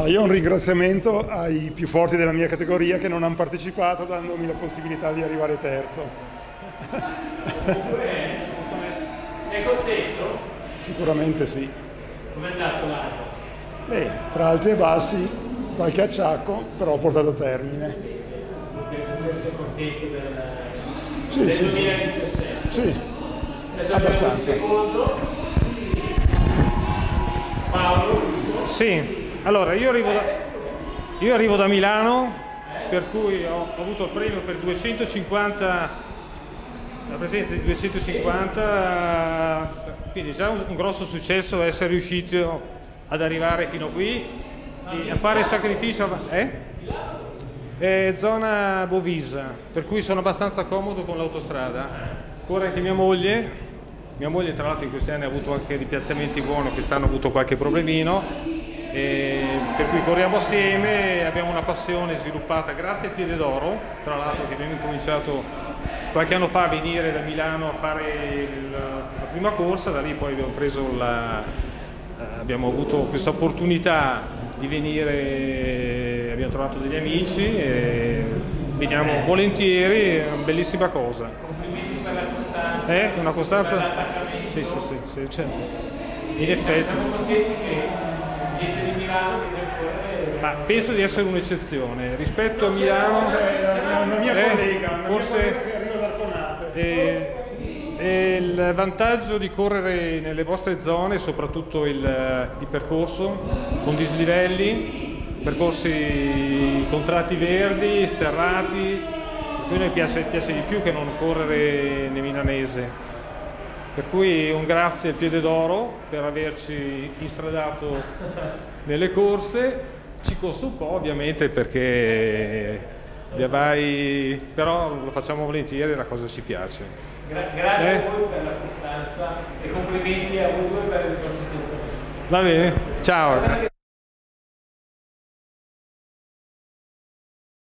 Ah, io ho un ringraziamento ai più forti della mia categoria che non hanno partecipato dandomi la possibilità di arrivare terzo. Sei contento? Sicuramente sì. Com'è andato l'anno? Beh, tra alti e bassi, qualche acciacco, però ho portato a termine. Comunque sei contento del, Sì, del sì, sì. 2017? Sì, Adesso abbastanza. secondo. Paolo, Sì, allora io arrivo da, io arrivo da Milano, per cui ho, ho avuto il premio per 250, la presenza di 250, quindi già un, un grosso successo essere riuscito ad arrivare fino qui, a fare il sacrificio. Eh? È zona Bovisa, per cui sono abbastanza comodo con l'autostrada. Corre anche mia moglie, mia moglie tra l'altro in questi anni ha avuto anche dei piazzamenti buoni, quest'anno ha avuto qualche problemino, e per cui corriamo assieme, abbiamo una passione sviluppata grazie al Piede d'Oro, tra l'altro che abbiamo incominciato qualche anno fa a venire da Milano a fare il- la prima corsa, da lì poi abbiamo preso la, eh, abbiamo avuto questa opportunità di venire, abbiamo trovato degli amici e veniamo volentieri, è una bellissima cosa. complimenti per la costanza. È una costanza? Sì, sì, sì, sì, c'è. In effetti. Siamo contenti che gente di Milano viene a correre. Ma penso di essere un'eccezione. Rispetto a Milano, C'è una mia Eh, collega, una forse- mia collega che arriva dal Conate. eh, eh, il vantaggio di correre nelle vostre zone, soprattutto il, il percorso con dislivelli, percorsi con tratti verdi, sterrati, a noi piace, piace di più che non correre nel milanese. Per cui un grazie al Piede d'Oro per averci instradato nelle corse, ci costa un po' ovviamente perché vai, però lo facciamo volentieri, la cosa ci piace. Gra- grazie Eh. a voi per la costanza e complimenti a voi due per il vostro piazzamento. Va bene, ciao. Grazie.